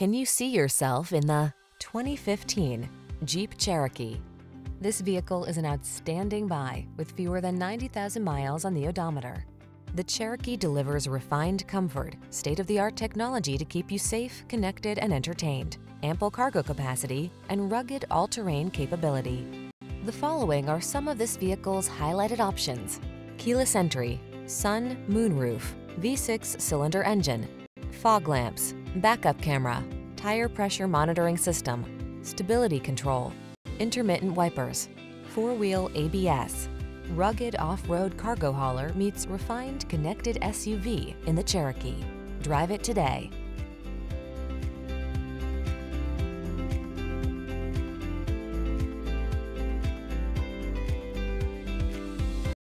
Can you see yourself in the 2015 Jeep Cherokee? This vehicle is an outstanding buy with fewer than 90,000 miles on the odometer. The Cherokee delivers refined comfort, state-of-the-art technology to keep you safe, connected, and entertained, ample cargo capacity, and rugged all-terrain capability. The following are some of this vehicle's highlighted options. Keyless entry, sun, moonroof, V6 cylinder engine, fog lamps, backup camera, tire pressure monitoring system, stability control, intermittent wipers, four-wheel ABS. Rugged off-road cargo hauler meets refined connected SUV in the Cherokee. Drive it today.